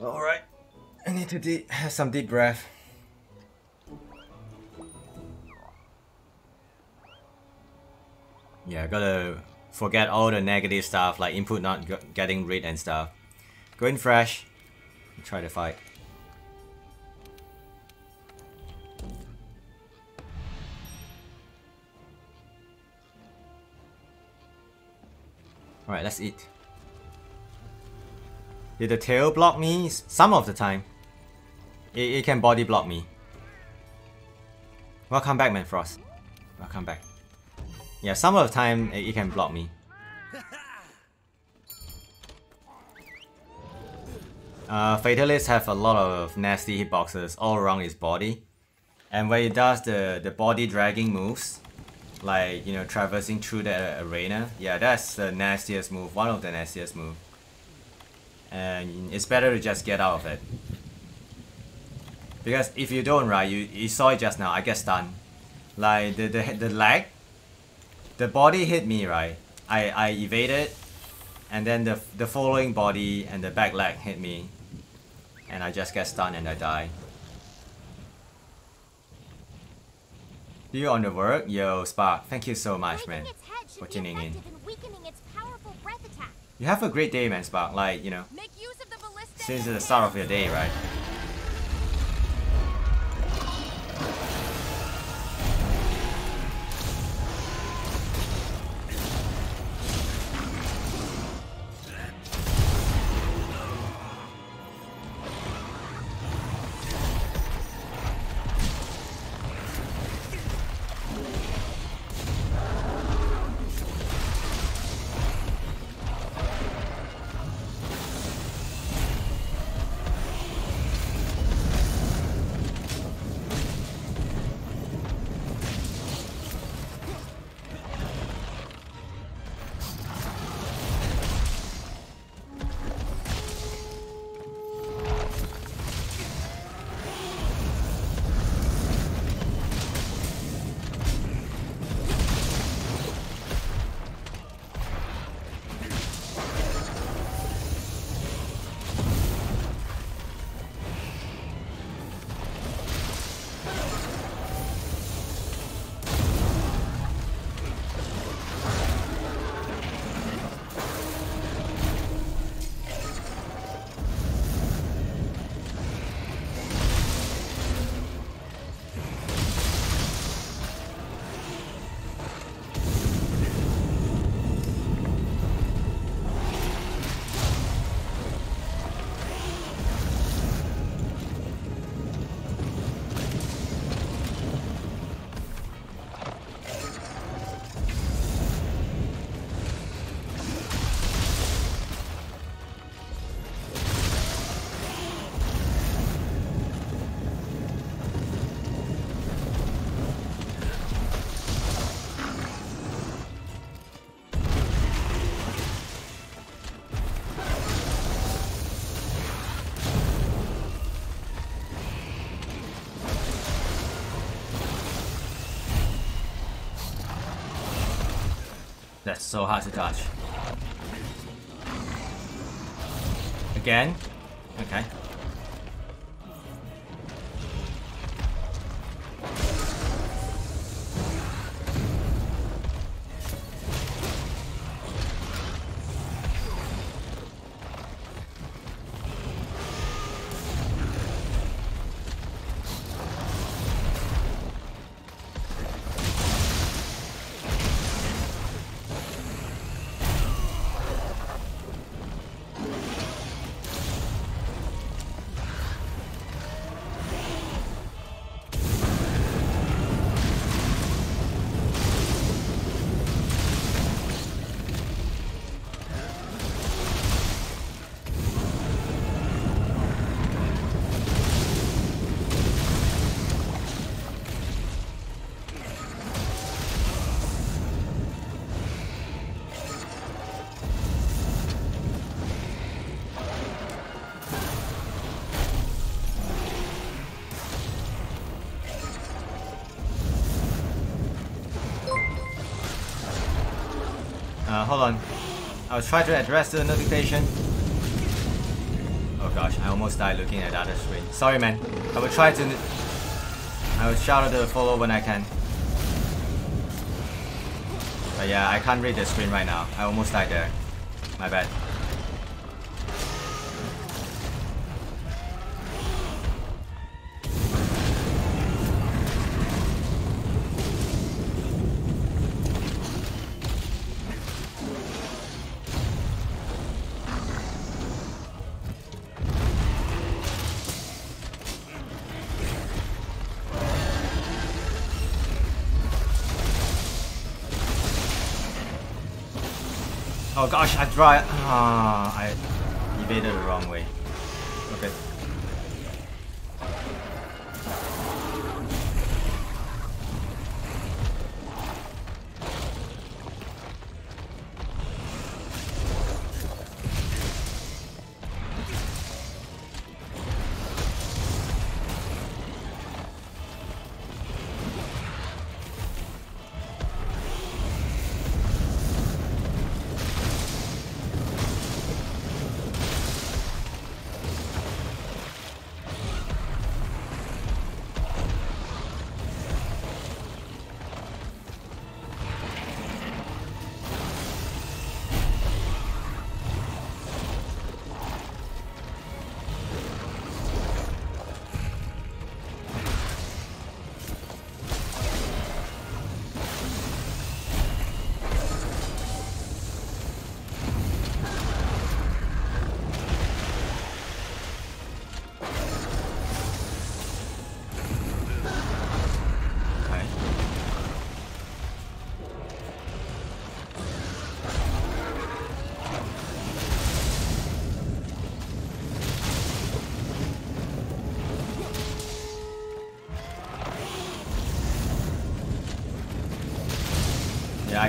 Alright. I need to deep, have some deep breath. Yeah, gotta forget all the negative stuff like input not getting read and stuff. Go in fresh. Try to fight. Alright, let's eat. Did the tail block me? Some of the time. It, it can body block me. Welcome back, Manfrost. Welcome back. Yeah, some of the time it, it can block me. Uh, have a lot of nasty hitboxes all around his body. And when he does the, the body dragging moves, like, you know, traversing through the arena, yeah, that's the nastiest move, one of the nastiest moves and it's better to just get out of it. Because if you don't, right, you, you saw it just now, I get stunned. Like, the, the, the leg, the body hit me, right? I, I evaded, and then the, the following body and the back leg hit me. And I just get stunned and I die. You on the work? Yo, Spark, thank you so much, man, for tuning in. You have a great day, man, Spark. Like, you know, since the start of your day, right? That's so hard to dodge. Again? Hold on. I was trying to address the notification. Oh gosh, I almost died looking at the other screen. Sorry man. I will try to... I will shout out the follow when I can. But yeah, I can't read the screen right now. I almost died there. My bad. Gosh,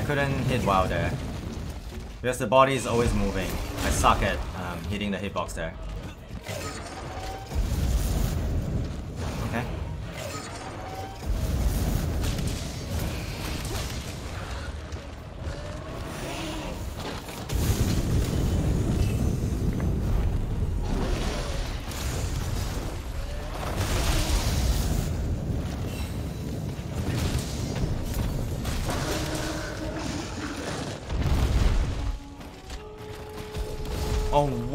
couldn't hit WoW there. Because the body is always moving. I suck at um, hitting the hitbox there.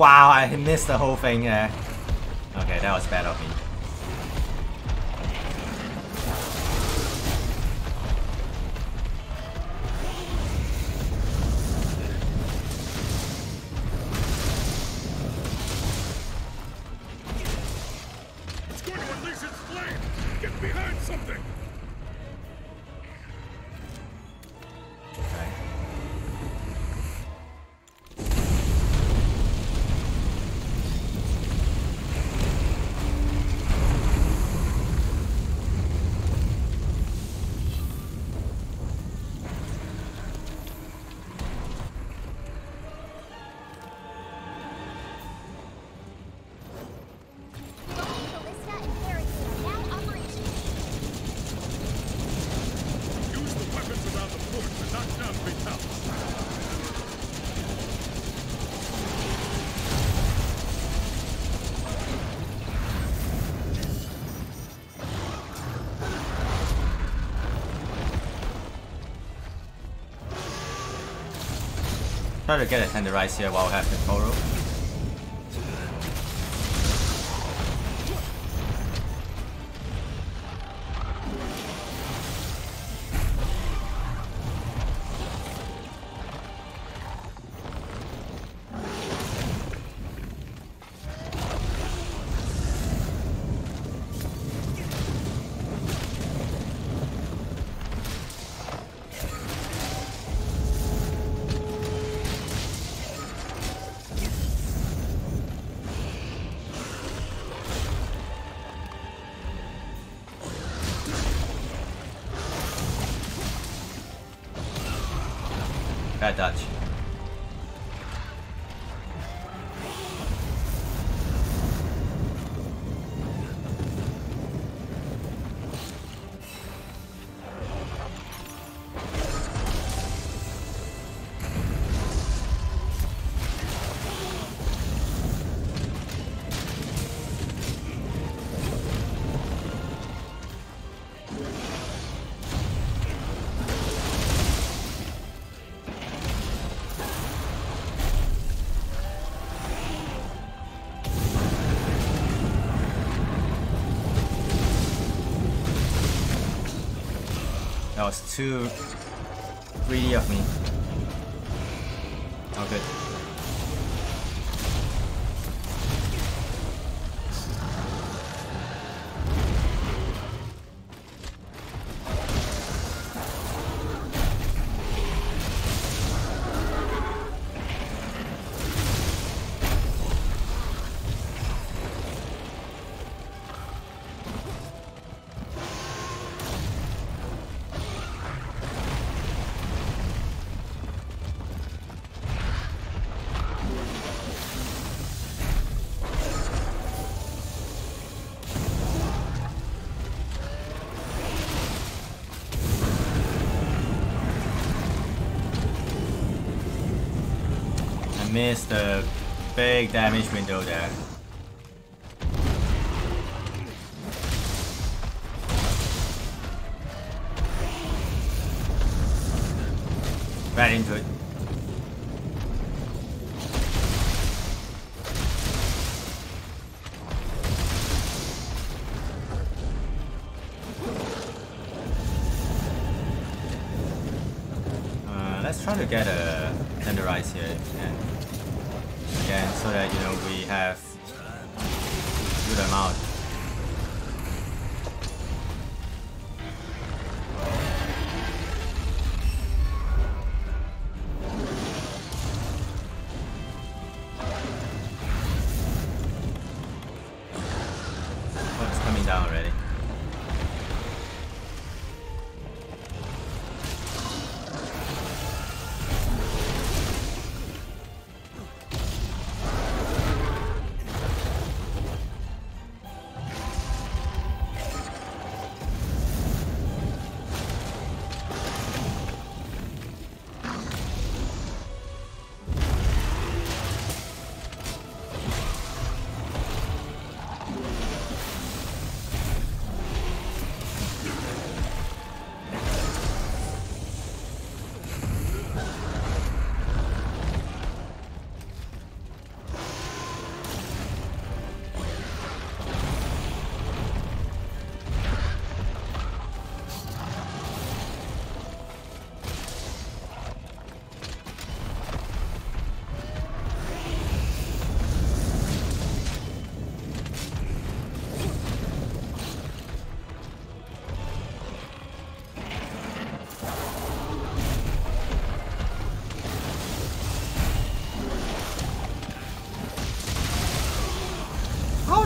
Wow, I missed the whole thing there. Okay, that was bad of me. Try to get a tenderize here while we have the Toro. That was too greedy of me. Oh good. Missed the big damage window there. Right into it. Uh, let's try to get a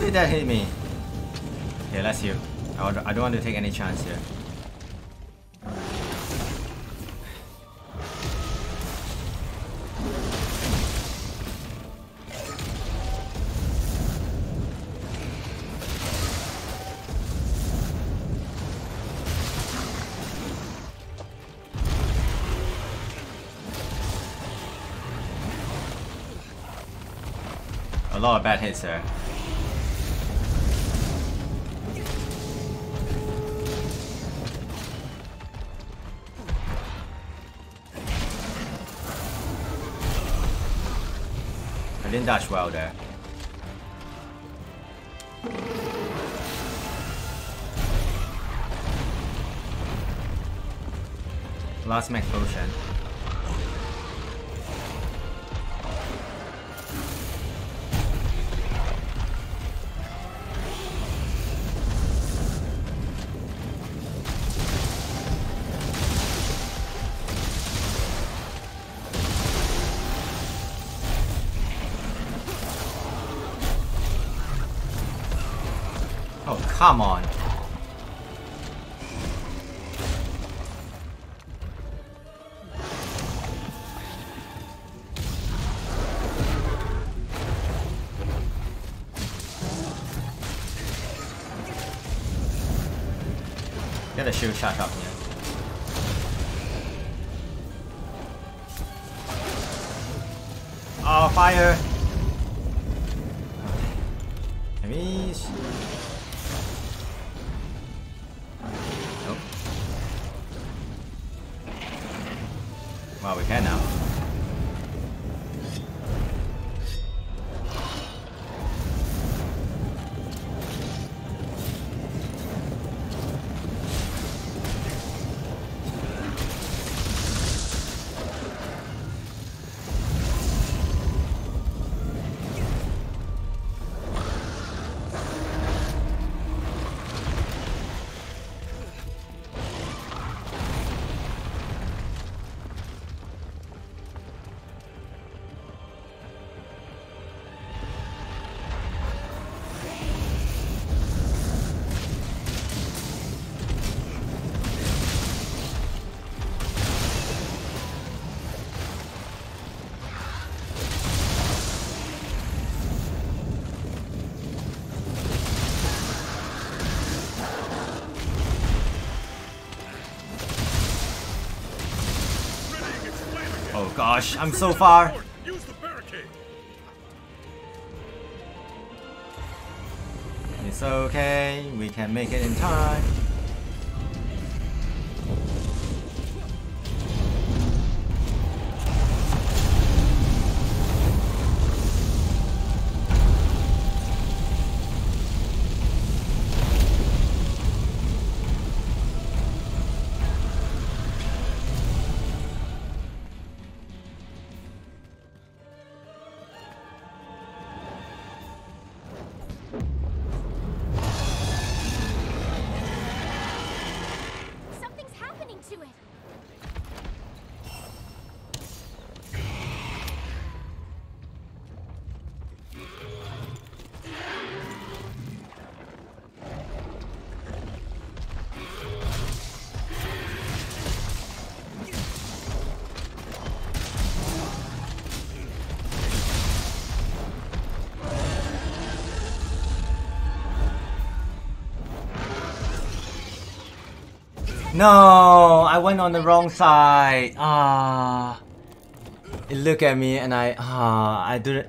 did that hit me? Heal. I don't- I don't want to take any chance here. A lot of bad hits there. Dash well there. Last max potion. Come on. Get a shield shot up here. Oh, fire! Gosh, I'm so far. It's okay, we can make it in time. No, I went on the wrong side. Ah, it looked at me and I ah I didn't.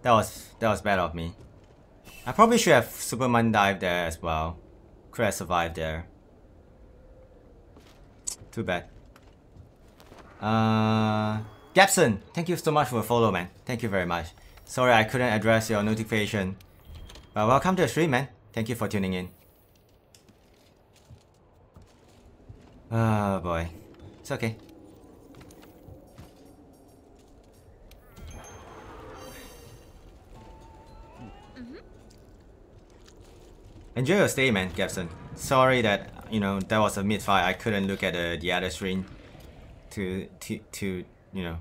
That was that was bad of me. I probably should have Superman dive there as well. Could have survived there. Too bad. Uh, Gabson, thank you so much for the follow, man. Thank you very much. Sorry I couldn't address your notification. But welcome to the stream, man. Thank you for tuning in. Oh boy. It's okay. Mm-hmm. Enjoy your stay, man, Gabson. Sorry that, you know, that was a mid-fight. I couldn't look at the, the other screen to, to, to, you know,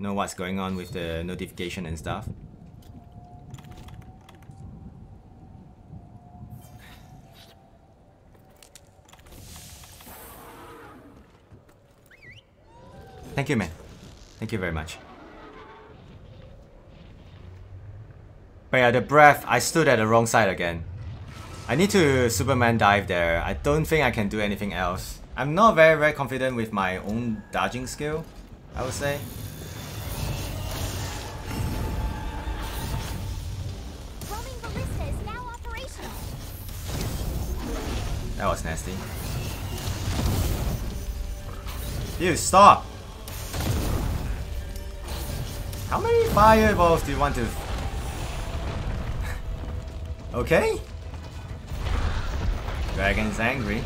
know what's going on with the notification and stuff. Thank you, man. Thank you very much. But yeah, the breath, I stood at the wrong side again. I need to Superman dive there. I don't think I can do anything else. I'm not very, very confident with my own dodging skill, I would say. Roaming ballista is now operational. That was nasty. You stop! How many fireballs do you want to... okay? Dragon's angry.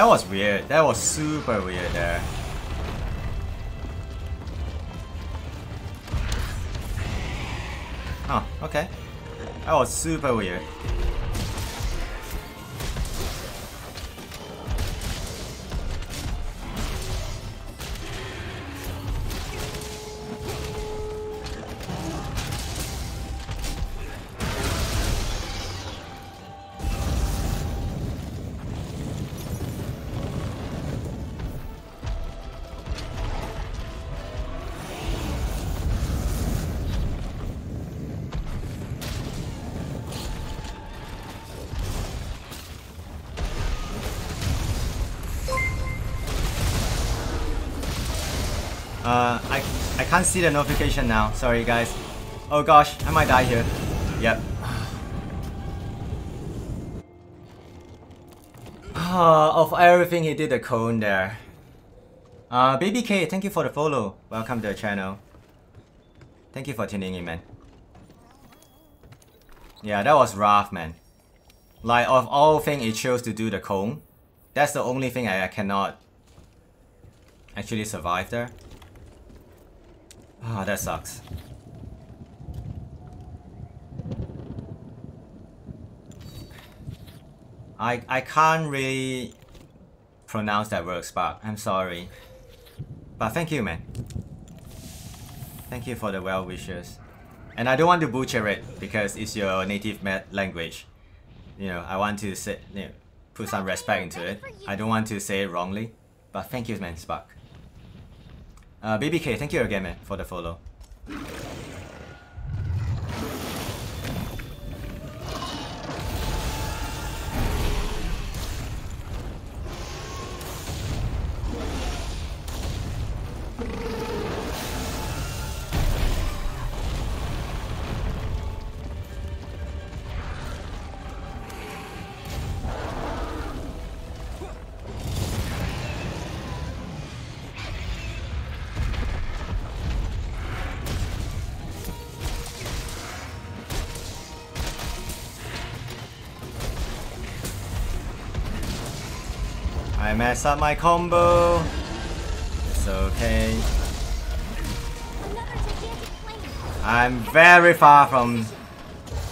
That was weird. That was super weird there. Oh, okay. That was super weird. Can't see the notification now. Sorry, guys. Oh gosh, I might die here. Yep. of everything he did the cone there. Uh, Baby K, thank you for the follow. Welcome to the channel. Thank you for tuning in, man. Yeah, that was rough, man. Like, of all things, it chose to do the cone. That's the only thing I, I cannot actually survive there. Ah, that sucks. I I can't really pronounce that word, Spark. I'm sorry. But thank you, man. Thank you for the well wishes. And I don't want to butcher it because it's your native language. You know, I want to say, you know, put some respect into it. I don't want to say it wrongly. But thank you, man, Spark. Uh, BBK, thank you again, man, for the follow. I messed up my combo. It's okay. Another gigantic plane. I'm very far from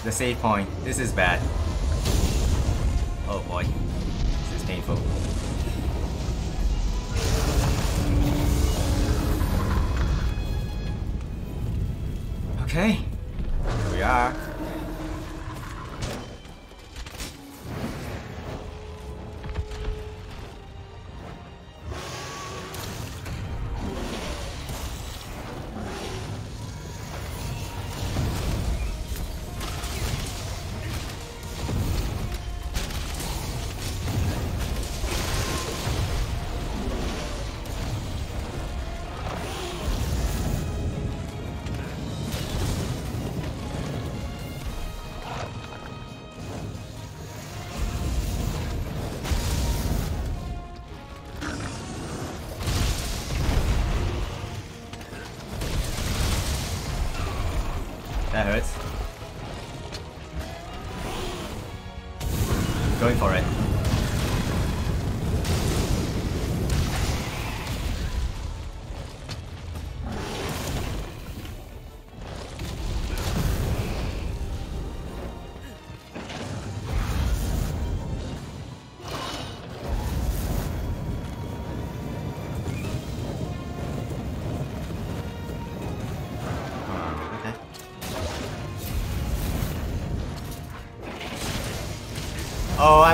the save point. This is bad. Oh boy. This is painful. Okay. Here we are.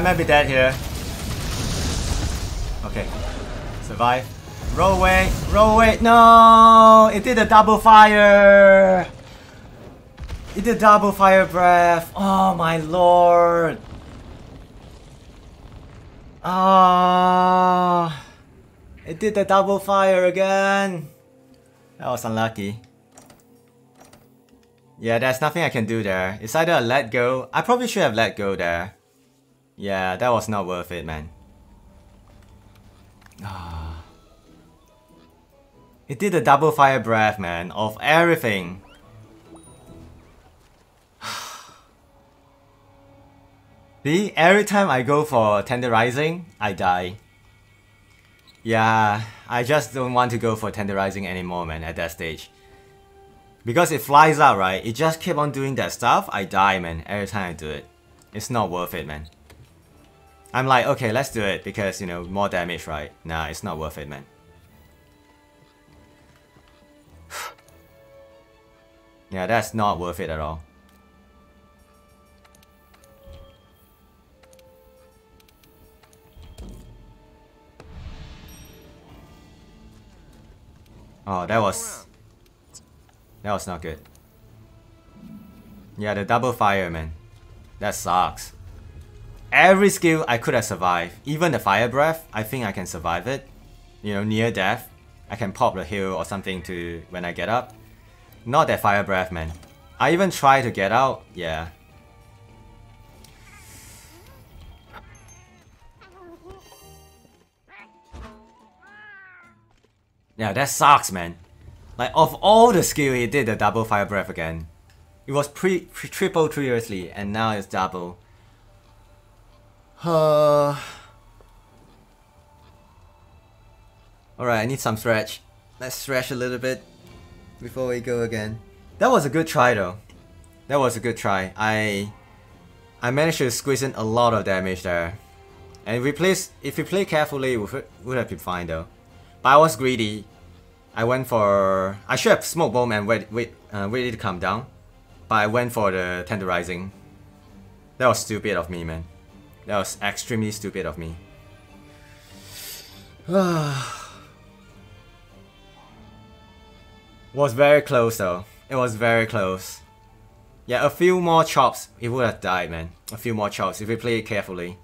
Might be dead here. Okay. Survive. Roll away. Roll away. No! It did a double fire! It did double fire breath. Oh my lord. Ah. it did the double fire again. That was unlucky. Yeah, there's nothing I can do there. It's either a let go. I probably should have let go there. Yeah, that was not worth it, man. Ah. It did a double fire breath, man, of everything. See, every time I go for tenderizing, I die. Yeah, I just don't want to go for tenderizing anymore, man, at that stage. Because it flies out, right? It just keep on doing that stuff, I die, man, every time I do it. It's not worth it, man. I'm like, okay, let's do it because, you know, more damage, right? Nah, it's not worth it, man. yeah, that's not worth it at all. Oh, that was... That was not good. Yeah, the double fire, man. That sucks. Every skill I could have survived. Even the fire breath, I think I can survive it. You know, near death. I can pop the heal or something to when I get up. Not that fire breath, man. I even try to get out. Yeah. Yeah, that sucks, man. Like, of all the skill, he did the double fire breath again. It was pre, pre triple previously, and now it's double. Uh... Alright, I need some stretch. Let's stretch a little bit before we go again. That was a good try though. That was a good try. I I managed to squeeze in a lot of damage there. And if we play, if we play carefully, it would, have been fine though. But I was greedy. I went for... I should have smoke bomb and wait, wait, uh, waited to calm down. But I went for the tenderizing. That was stupid of me, man. That was extremely stupid of me. was very close though. It was very close. Yeah, a few more chops, it would have died, man. A few more chops if we play it carefully.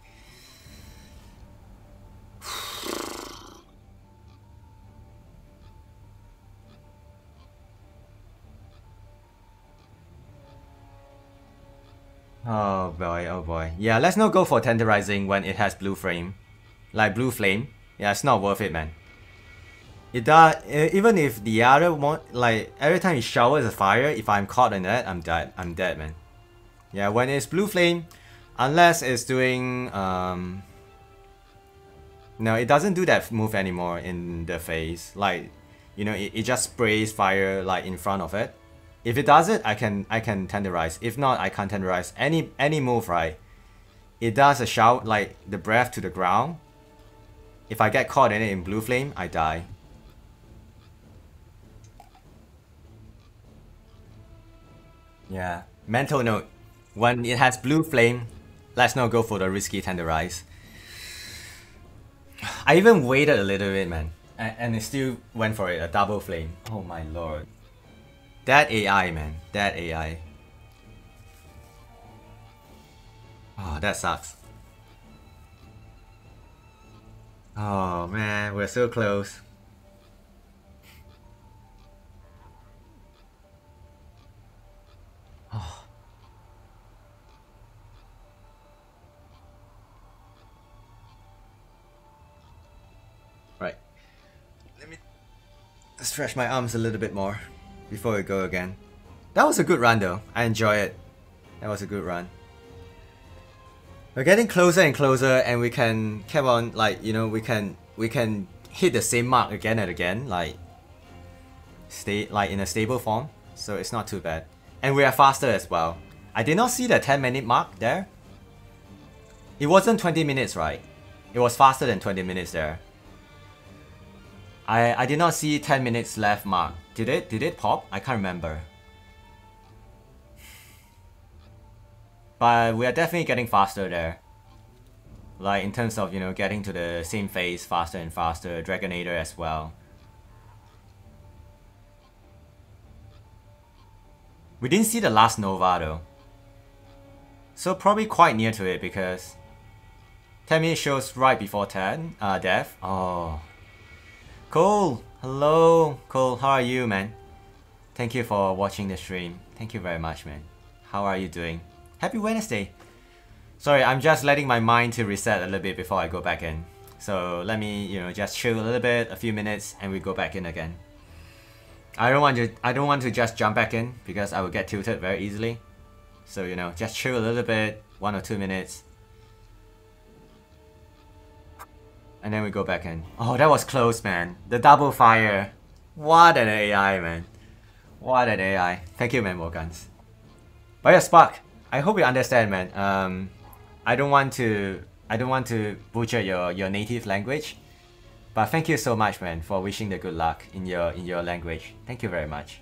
Oh boy, oh boy. Yeah, let's not go for tenderizing when it has blue flame. Like blue flame. Yeah, it's not worth it, man. It does, even if the other one, like, every time it showers a fire, if I'm caught in that, I'm dead, I'm dead, man. Yeah, when it's blue flame, unless it's doing, um... No, it doesn't do that move anymore in the face. Like, you know, it, it just sprays fire, like, in front of it. If it does it, I can I can tenderize. If not, I can't tenderize. Any any move, right? It does a shout like the breath to the ground. If I get caught in it in blue flame, I die. Yeah. Mental note. When it has blue flame, let's not go for the risky tenderize. I even waited a little bit, man. And, and it still went for it, a double flame. Oh my lord. That AI, man. That AI. Oh, ah, that sucks. Oh man, we're so close. Oh. Right. Let me stretch my arms a little bit more before we go again. That was a good run though. I enjoy it. That was a good run. We're getting closer and closer and we can keep on like, you know, we can we can hit the same mark again and again, like stay like in a stable form. So it's not too bad. And we are faster as well. I did not see the 10 minute mark there. It wasn't 20 minutes, right? It was faster than 20 minutes there. I, I did not see 10 minutes left mark. Did it? Did it pop? I can't remember. But we are definitely getting faster there. Like in terms of, you know, getting to the same phase faster and faster. Dragonator as well. We didn't see the last Nova though. So probably quite near to it because 10 minutes shows right before 10, uh, death. Oh. Cool. Hello. Cool. How are you, man? Thank you for watching the stream. Thank you very much, man. How are you doing? Happy Wednesday. Sorry, I'm just letting my mind to reset a little bit before I go back in. So let me, you know, just chill a little bit, a few minutes, and we go back in again. I don't want to I don't want to just jump back in because I will get tilted very easily. So you know, just chill a little bit, one or two minutes. And then we go back in. Oh, that was close, man. The double fire. What an AI, man. What an AI. Thank you, man, Morgans. But yeah, Spark, I hope you understand, man. Um, I don't want to I don't want to butcher your, your native language. But thank you so much, man, for wishing the good luck in your in your language. Thank you very much.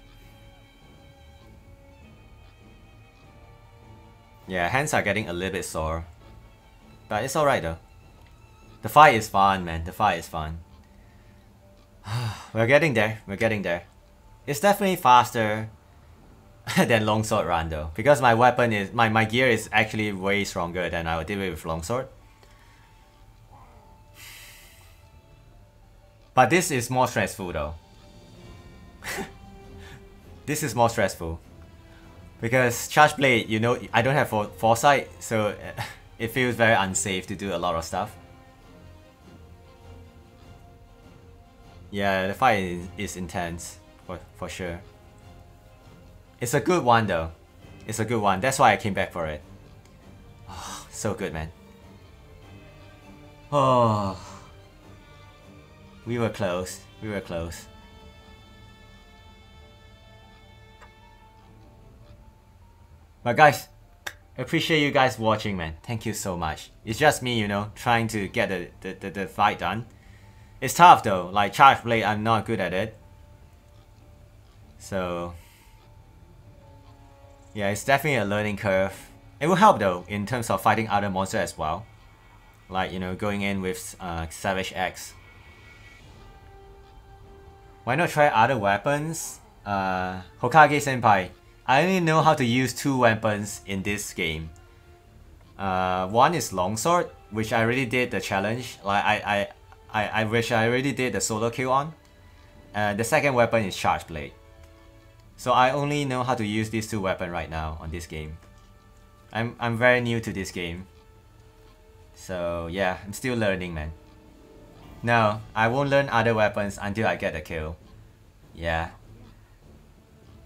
Yeah, hands are getting a little bit sore. But it's alright though. The fight is fun, man. The fight is fun. We're getting there. We're getting there. It's definitely faster than longsword run though. Because my weapon is my, my gear is actually way stronger than I would deal with longsword. But this is more stressful though. this is more stressful. Because Charge Blade, you know, I don't have for foresight, so it feels very unsafe to do a lot of stuff. Yeah, the fight is, is intense for for sure. It's a good one though. It's a good one. That's why I came back for it. Oh, so good, man. Oh, we were close. We were close. But guys, appreciate you guys watching, man. Thank you so much. It's just me, you know, trying to get the, the, the, the fight done. It's tough though, like Charge Blade, I'm not good at it. So, yeah, it's definitely a learning curve. It will help though, in terms of fighting other monsters as well. Like, you know, going in with uh, Savage Axe. Why not try other weapons? Uh, Hokage Senpai, I only know how to use two weapons in this game. Uh, one is longsword, which I already did the challenge. Like I, I, I, wish I already did the solo kill on. Uh, the second weapon is charge blade. So I only know how to use these two weapons right now on this game. I'm I'm very new to this game. So yeah, I'm still learning, man. No, I won't learn other weapons until I get the kill. Yeah.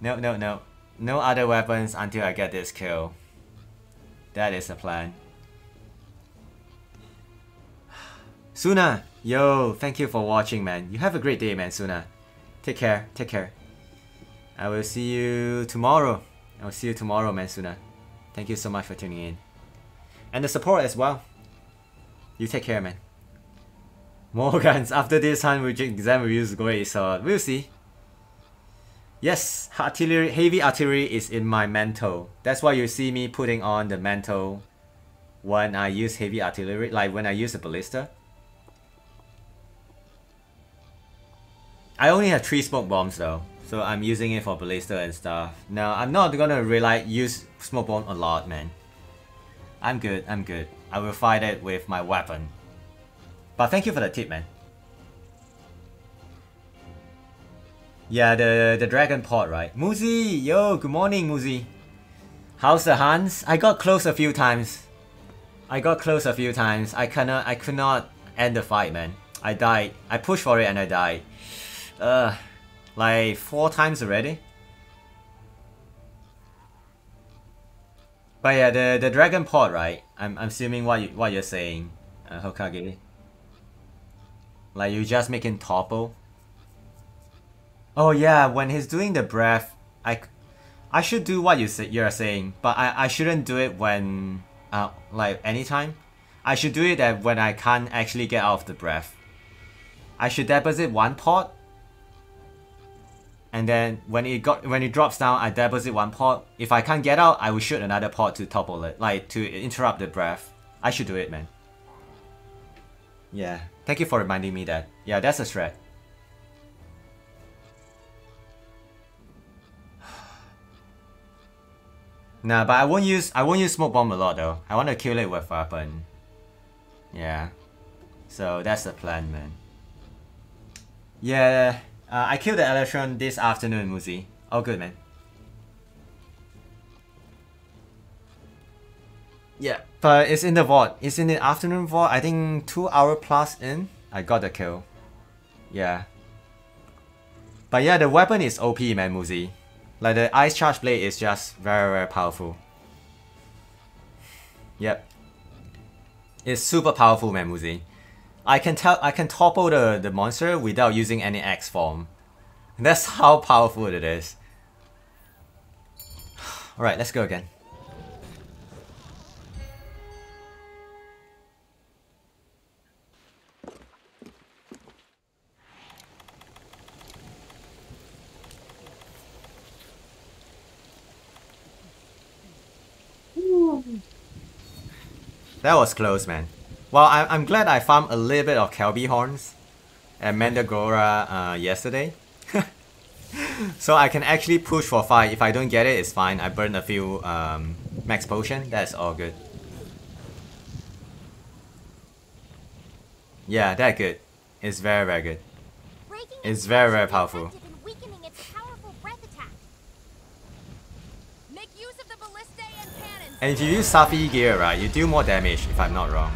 No, no, no. No other weapons until I get this kill. That is the plan. Suna! Yo, thank you for watching, man. You have a great day, man, Suna. Take care, take care. I will see you tomorrow. I will see you tomorrow, man, Suna. Thank you so much for tuning in. And the support as well. You take care, man. More guns. After this hunt, exam reviews go so we'll see. Yes, artillery, heavy artillery is in my mantle. That's why you see me putting on the mantle when I use heavy artillery, like when I use the ballista. I only have three smoke bombs though, so I'm using it for ballista and stuff. Now I'm not gonna rely use smoke bomb a lot, man. I'm good. I'm good. I will fight it with my weapon. But thank you for the tip, man. Yeah, the the dragon pot, right? Muzi, yo, good morning, Muzi. How's the Hans? I got close a few times. I got close a few times. I cannot, I could not end the fight, man. I died. I pushed for it and I died. Uh, like four times already. But yeah, the the dragon pot, right? I'm I'm assuming what you what you're saying, uh, Hokage. Like you just making topple. Oh yeah, when he's doing the breath, I, I should do what you say, you're saying, but I, I shouldn't do it when, uh, like anytime. I should do it when I can't actually get out of the breath. I should deposit one pot, and then when it got when it drops down, I deposit one pot. If I can't get out, I will shoot another pot to topple it, like to interrupt the breath. I should do it, man. Yeah, thank you for reminding me that. Yeah, that's a threat. Nah, but I won't use I won't use smoke bomb a lot though. I want to kill it with weapon. Yeah. So that's the plan, man. Yeah, uh, I killed the Alatreon this afternoon, Muzi. All good, man. Yeah, but it's in the vault. It's in the afternoon vault. I think two hour plus in. I got the kill. Yeah. But yeah, the weapon is OP, man, Muzi. Like the Ice Charge Blade is just very very powerful. Yep. It's super powerful man Muzi. I can tell I can topple the, the monster without using any X form. That's how powerful it is. Alright, let's go again. That was close, man. Well, I, I'm glad I found a little bit of Kelbi horns and Mandragora uh, yesterday. so I can actually push for 5. If I don't get it, it's fine. I burn a few um, max potion. That's all good. Yeah, that good. It's very very good. It's very very powerful. And if you use Safi gear, right, you do more damage if I'm not wrong.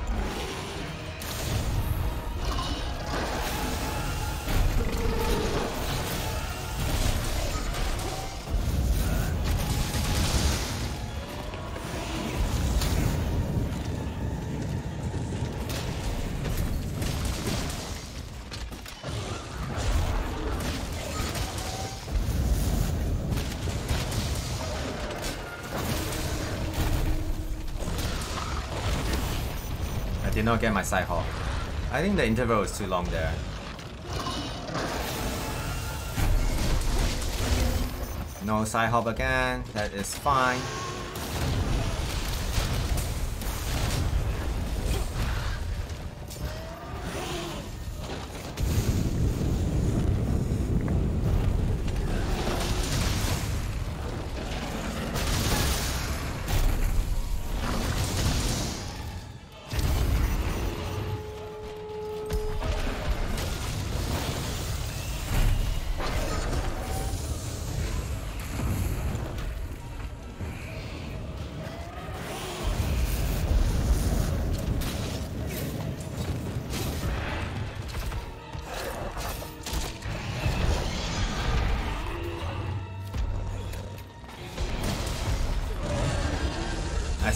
Get my side hop. I think the interval is too long there. No side hop again, that is fine.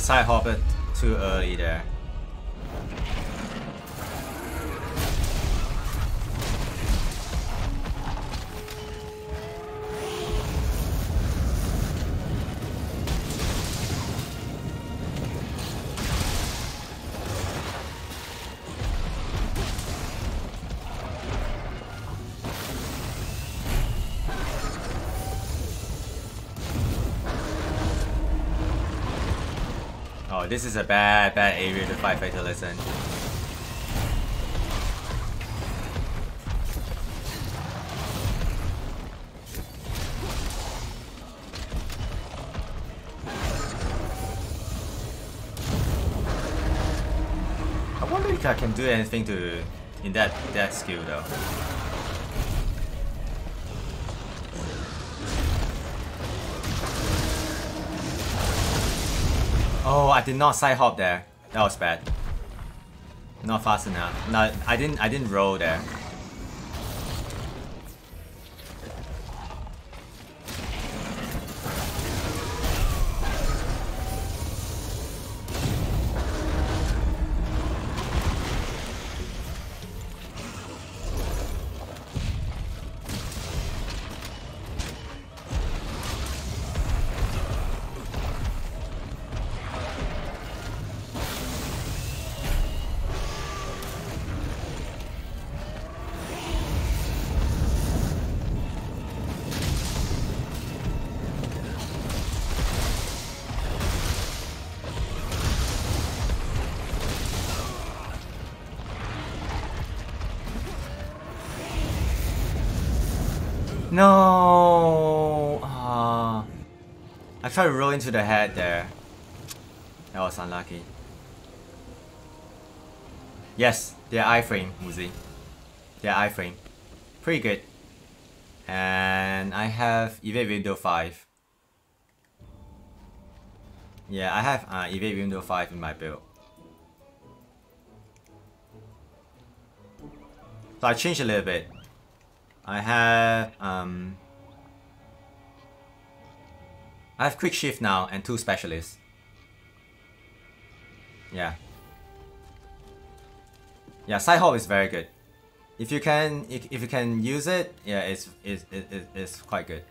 Side hop it too early there. This is a bad, bad area to fight Fatalis in. I wonder if I can do anything to in that that skill though. I did not side hop there. That was bad. Not fast enough. No, I didn't. I didn't roll there. No. Ah. I tried to roll into the head there. That was unlucky. Yes, they're iframe, Muzi. They're iframe. Pretty good. And I have evade window 5. Yeah, I have uh, evade window 5 in my build. So I changed a little bit. I have um I have quick shift now and two specialists. Yeah. Yeah, side hop is very good. If you can if, you can use it, yeah, it's it's it, it's quite good.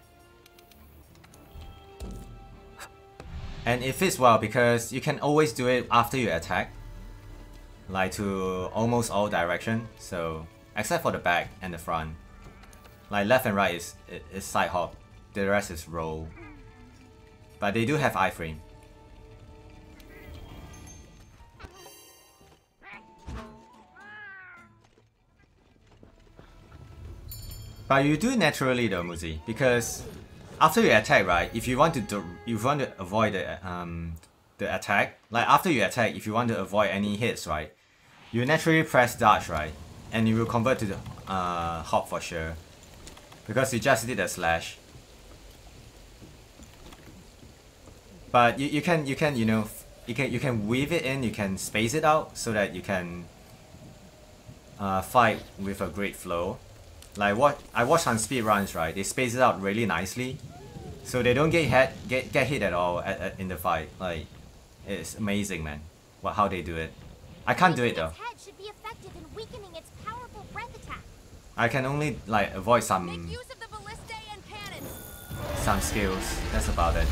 And it fits well because you can always do it after you attack. Like to almost all direction, so except for the back and the front. Like left and right is, is side hop, the rest is roll. But they do have iframe. But you do naturally though, Muzi, because after you attack, right? If you want to do, if you want to avoid the um the attack, like after you attack, if you want to avoid any hits, right? You naturally press dodge, right? And you will convert to the uh hop for sure. Because you just did a slash. But you, you can you can you know you can you can weave it in, you can space it out so that you can uh, fight with a great flow. Like what I watch on speed runs, right? They space it out really nicely, so they don't get hit get get hit at all at, at, in the fight. Like it's amazing, man. What how they do it. I can't do it though. Its head should be effective in weakening its powerful breath attack. I can only like avoid some Make use of the ballistae and cannons. some skills. That's about it.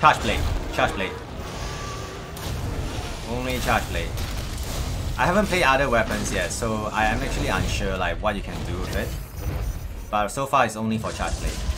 Charge blade. Charge blade. Only charge blade. I haven't played other weapons yet, so I am actually unsure like what you can do with it. But so far it's only for charge blade.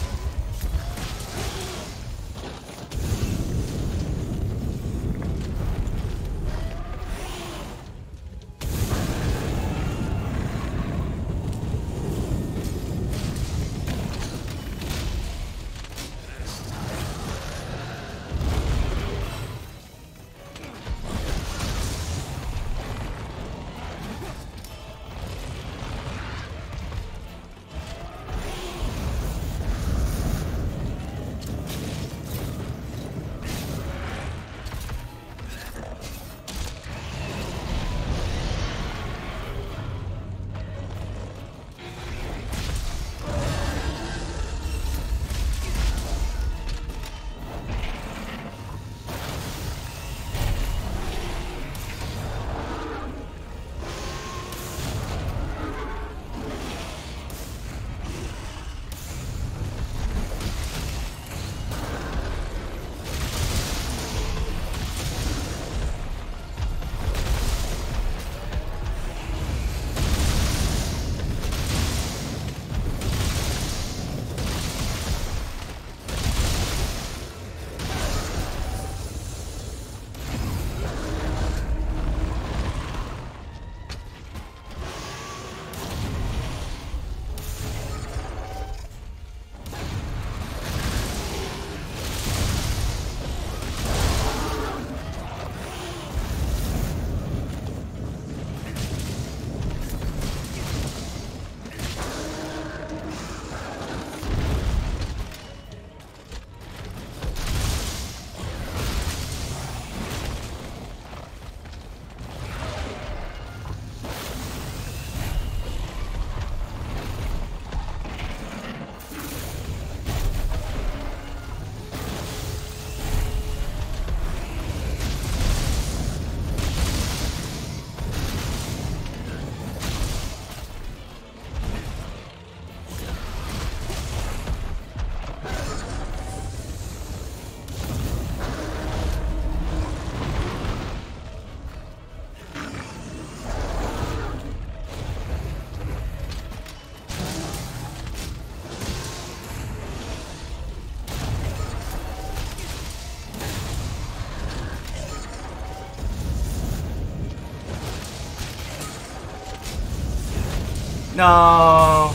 No!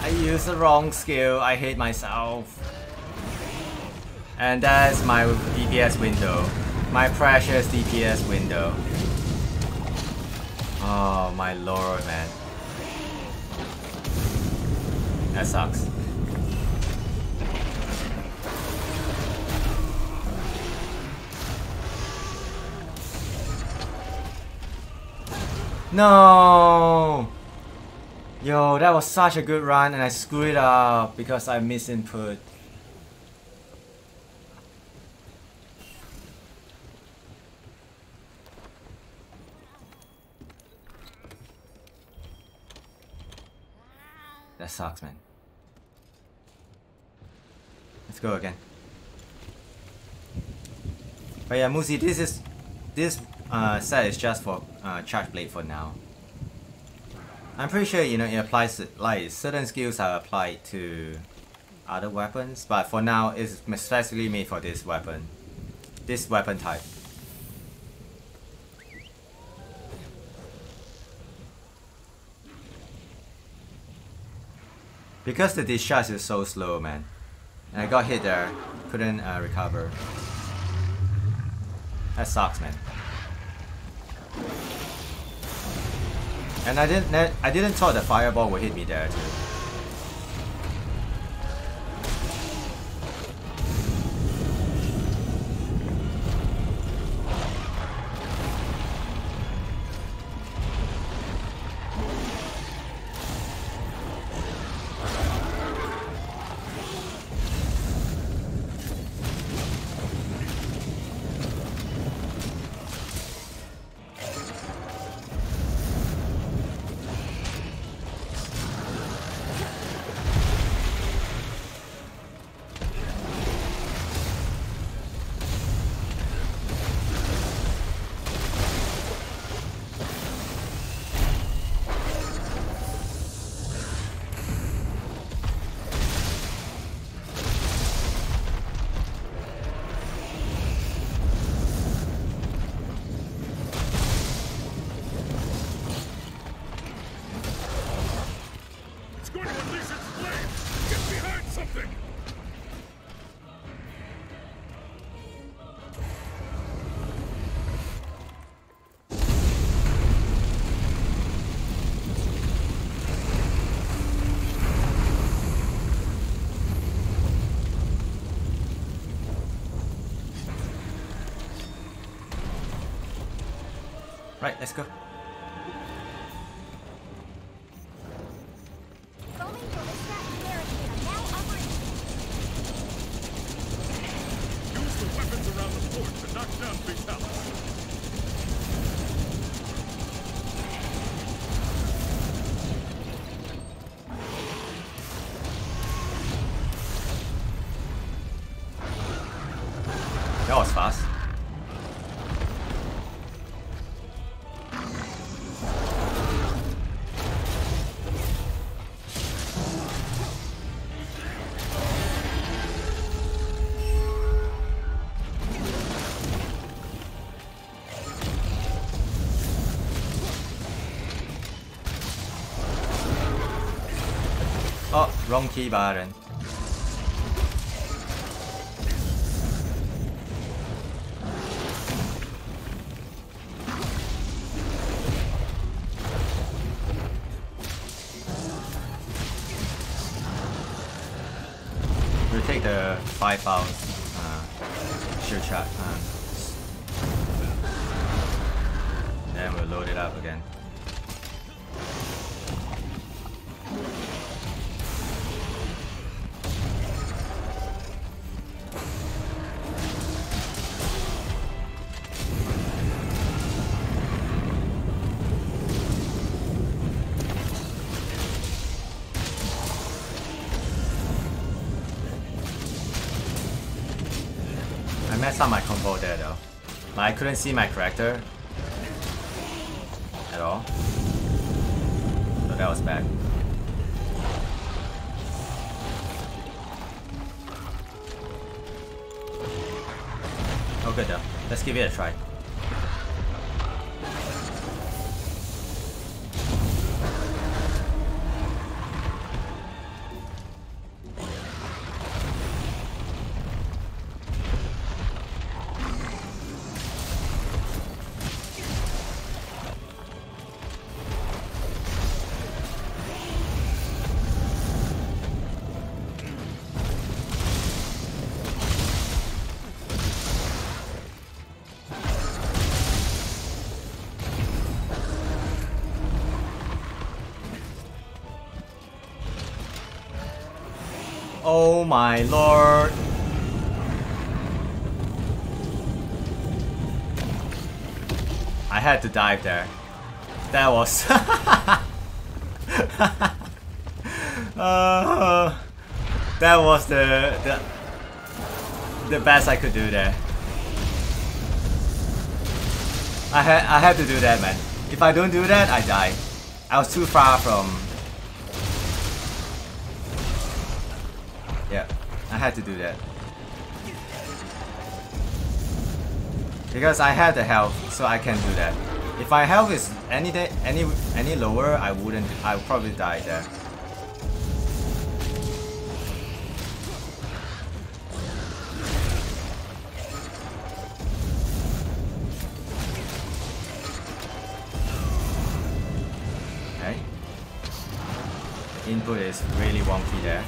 I used the wrong skill. I hate myself. And that's my DPS window. My precious DPS window. Oh my lord, man. That sucks. No! Yo, that was such a good run and I screwed it up because I misinput. That sucks, man. Let's go again. But yeah, Musi, this is this uh, set is just for uh, charge blade for now. I'm pretty sure you know it applies to, like certain skills are applied to other weapons, but for now it's specifically made for this weapon, this weapon type. Because the discharge is so slow, man. And I got hit there, couldn't uh, recover. That sucks, man. And I didn't I didn't thought the fireball would hit me there too. something! Right, let's go. Wrong key button. We'll take the 5,000. Messed up my combo there though. I couldn't see my character at all. So that was bad. Oh good though. Let's give it a try. My lord. I had to dive there. That was Uh, that was the, the the best I could do there. I had I had to do that man. If I don't do that I die. I was too far from had to do that. Because I had the health, so I can do that. If my health is any day, any any lower, I wouldn't. I would probably die there. Okay. Input is really wonky there.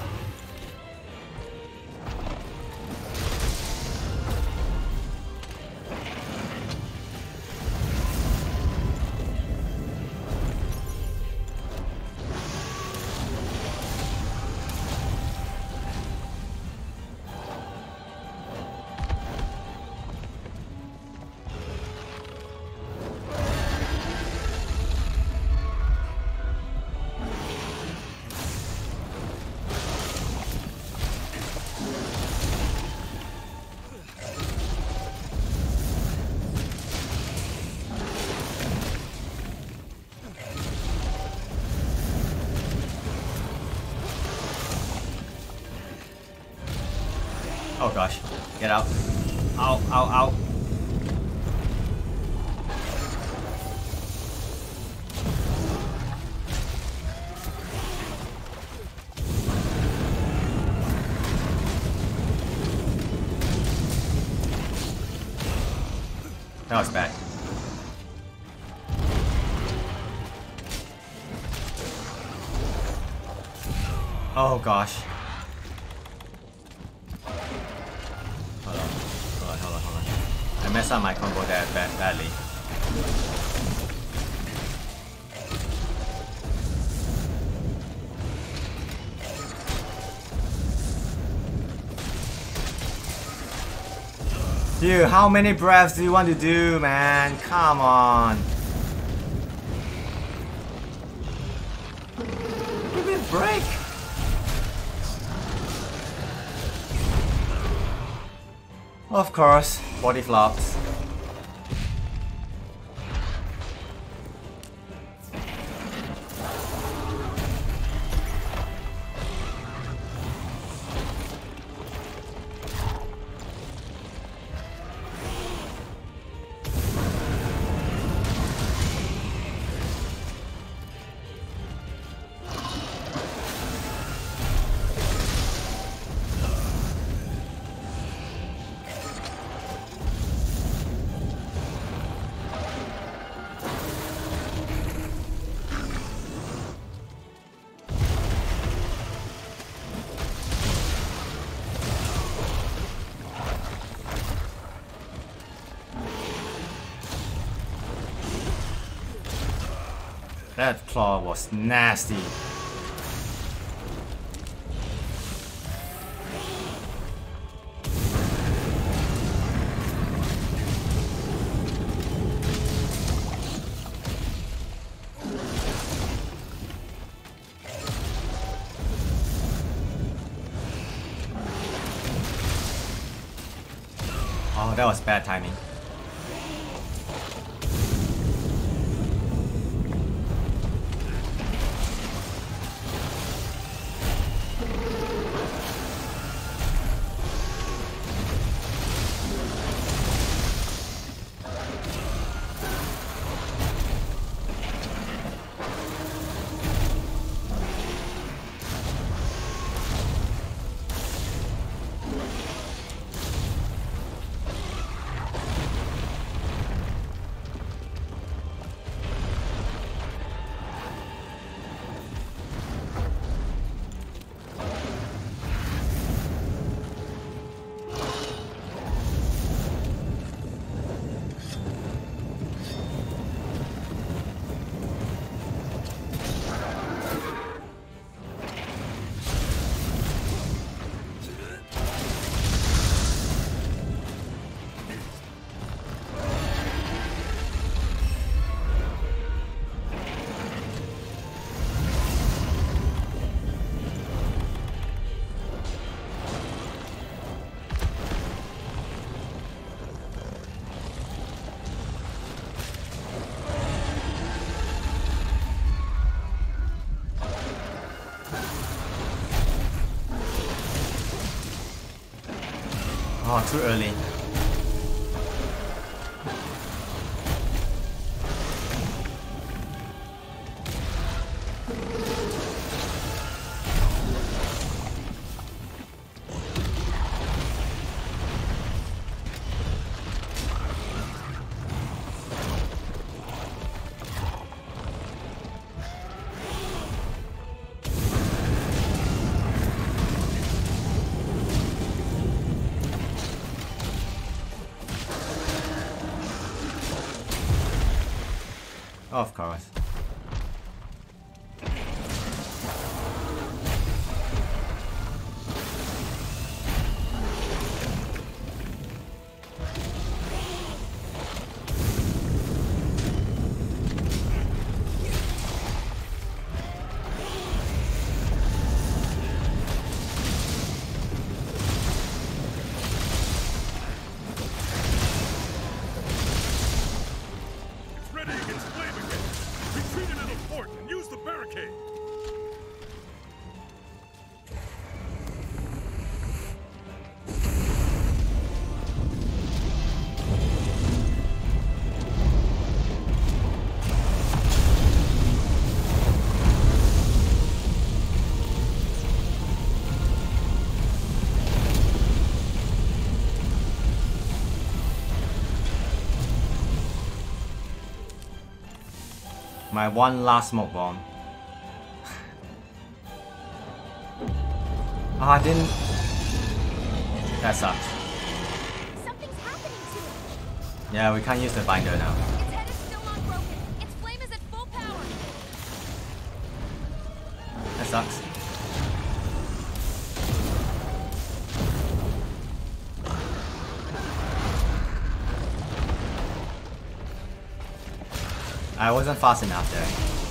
Get out. Ow, ow, ow. That was bad. Oh gosh. How many breaths do you want to do, man? Come on. Give me a break. Of course, body flops. That claw was nasty. Oh, that was bad timing. Oh, too early. My one last smoke bomb. Ah, I didn't. That sucks. Something's happening to it. Yeah, we can't use the binder now. Wasn't fast enough there.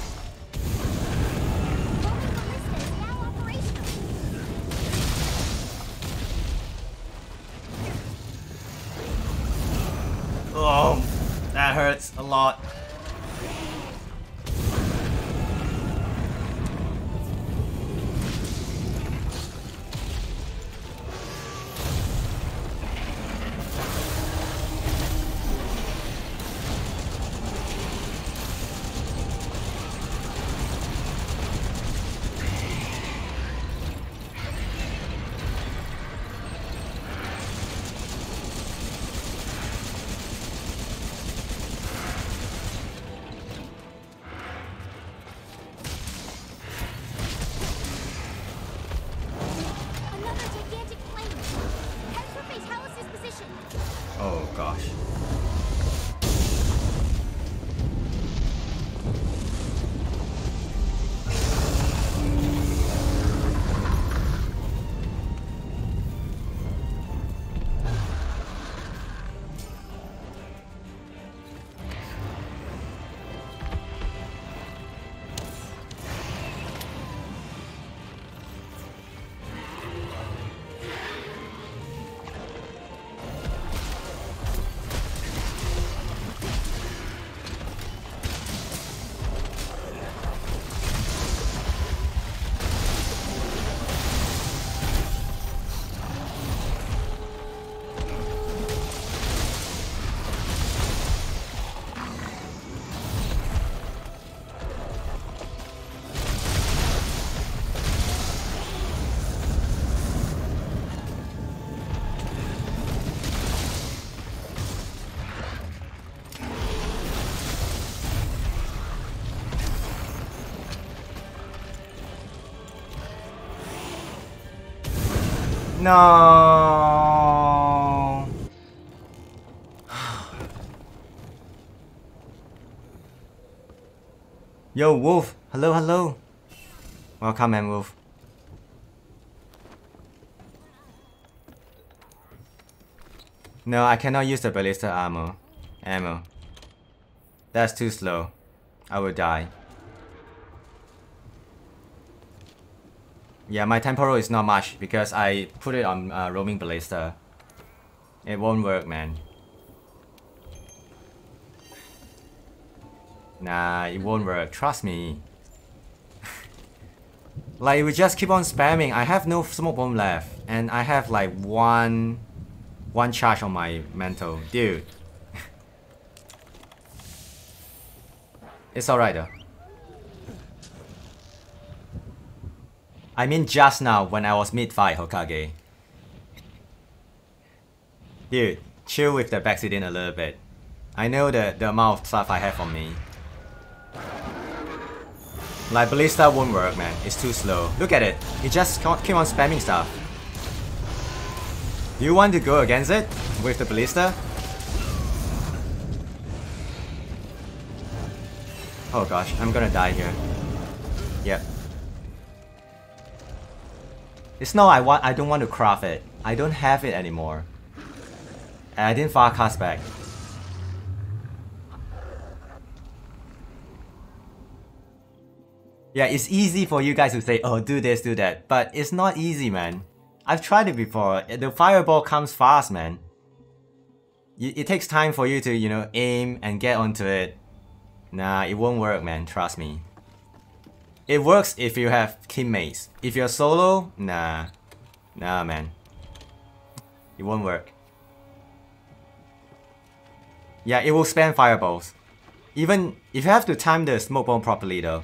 No. Yo, Wolf. Hello, hello. Welcome, man, Wolf. No, I cannot use the ballista armor. Ammo. That's too slow. I will die. Yeah, my temporal is not much because I put it on uh, roaming ballista. It won't work, man. Nah, it won't work. Trust me. like, we just keep on spamming. I have no smoke bomb left, and I have like one, one charge on my mantle, dude. it's alright though. I mean just now when I was mid-fight Hokage. Dude, chill with the Baxidin a little bit. I know the, the amount of stuff I have on me. Like Ballista won't work man, it's too slow. Look at it, it just keep on spamming stuff. Do you want to go against it? With the Ballista? Oh gosh, I'm gonna die here. It's not I want I don't want to craft it. I don't have it anymore. And I didn't fire cast back. Yeah, it's easy for you guys to say, oh, do this, do that. But it's not easy, man. I've tried it before. The fireball comes fast, man. It takes time for you to, you know, aim and get onto it. Nah, it won't work, man. Trust me. It works if you have teammates. If you're solo, nah. Nah, man. It won't work. Yeah, it will spam fireballs. Even if you have to time the smoke bomb properly though.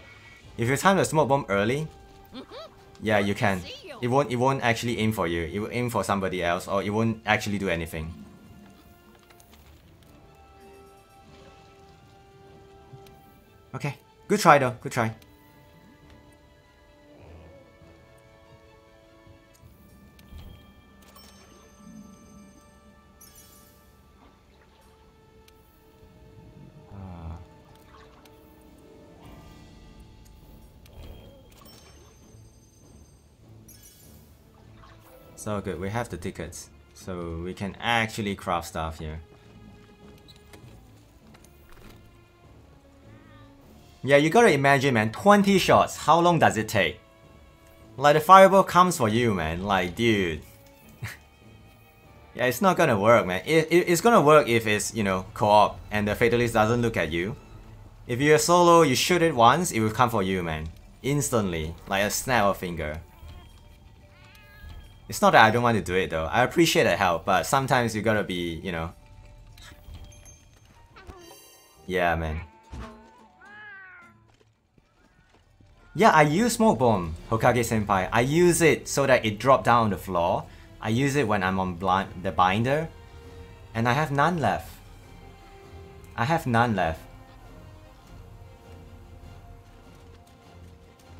If you time the smoke bomb early, yeah, you can. It won't it won't actually aim for you. It will aim for somebody else or it won't actually do anything. Okay. Good try though. Good try. So good, we have the tickets. So we can actually craft stuff here. Yeah, you gotta imagine, man. 20 shots. How long does it take? Like, the fireball comes for you, man. Like, dude. yeah, it's not gonna work, man. It, it, it's gonna work if it's, you know, co-op and the Fatalis doesn't look at you. If you're solo, you shoot it once, it will come for you, man. Instantly. Like a snap of finger. It's not that I don't want to do it though. I appreciate the help, but sometimes you gotta be, you know. Yeah, man. Yeah, I use smoke bomb, Hokage senpai. I use it so that it drop down on the floor. I use it when I'm on blind the binder. And I have none left. I have none left.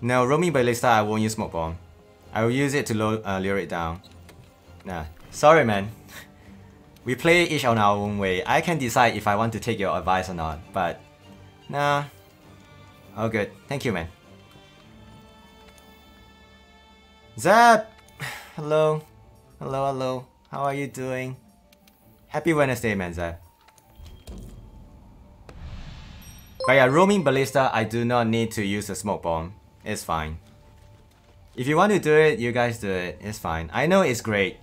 No, roaming ballista I won't use smoke bomb. I will use it to uh, lure it down. Nah, sorry man. we play each on our own way. I can decide if I want to take your advice or not, but nah. All good. Thank you, man. Zap! Hello. Hello, hello. How are you doing? Happy Wednesday, man, Zap. But yeah, roaming ballista, I do not need to use a smoke bomb. It's fine. If you want to do it, you guys do it. It's fine. I know it's great.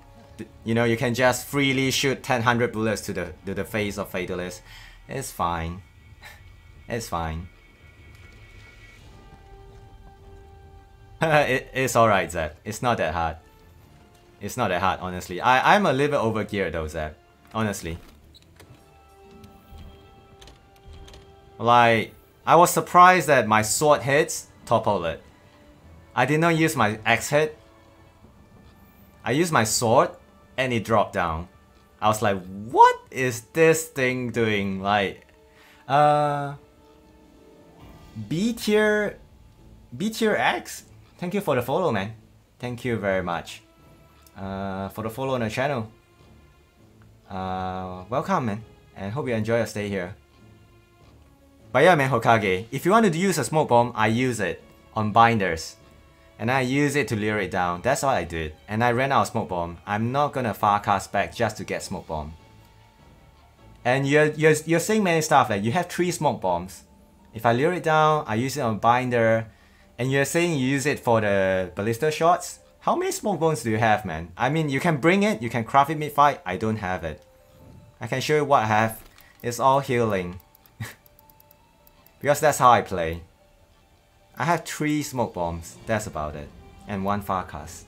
You know, you can just freely shoot 1000 bullets to the to the face of Fatalis. It's fine. It's fine. it, it's alright, Zeb. It's not that hard. It's not that hard, honestly. I, I'm a little bit overgeared though, Zeb. Honestly. Like, I was surprised that my sword hits topple it. I did not use my axe hit. I used my sword and it dropped down. I was like, what is this thing doing? Like, uh, B tier, B tier X Thank you for the follow, man. Thank you very much uh, for the follow on the channel. Uh, welcome, man, and hope you enjoy your stay here. But yeah, man, Hokage, if you want to use a smoke bomb, I use it on binders. And I use it to lure it down. That's all I did. And I ran out of smoke bomb. I'm not gonna far cast back just to get smoke bomb. And you're, you're, you're saying many stuff like you have three smoke bombs. If I lure it down, I use it on binder, and you're saying you use it for the ballista shots? How many smoke bombs do you have, man? I mean, you can bring it, you can craft it mid-fight. I don't have it. I can show you what I have. It's all healing. because that's how I play. I have three smoke bombs, that's about it. And one far cast.